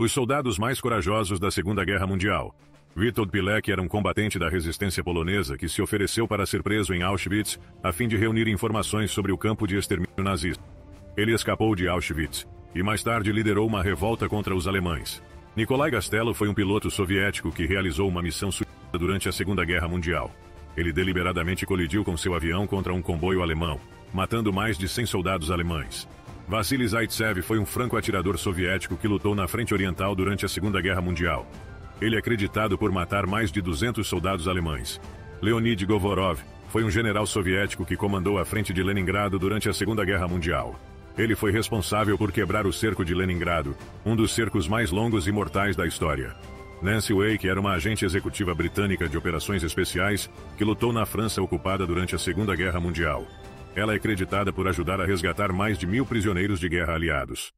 Os soldados mais corajosos da Segunda Guerra Mundial. Witold Pilek era um combatente da resistência polonesa que se ofereceu para ser preso em Auschwitz, a fim de reunir informações sobre o campo de extermínio nazista. Ele escapou de Auschwitz e mais tarde liderou uma revolta contra os alemães. Nikolai Gastello foi um piloto soviético que realizou uma missão suicida durante a Segunda Guerra Mundial. Ele deliberadamente colidiu com seu avião contra um comboio alemão, matando mais de 100 soldados alemães. Vassili Zaitsev foi um franco-atirador soviético que lutou na frente oriental durante a Segunda Guerra Mundial. Ele é acreditado por matar mais de 200 soldados alemães. Leonid Govorov foi um general soviético que comandou a frente de Leningrado durante a Segunda Guerra Mundial. Ele foi responsável por quebrar o cerco de Leningrado, um dos cercos mais longos e mortais da história. Nancy Wake era uma agente executiva britânica de operações especiais que lutou na França ocupada durante a Segunda Guerra Mundial. Ela é creditada por ajudar a resgatar mais de mil prisioneiros de guerra aliados.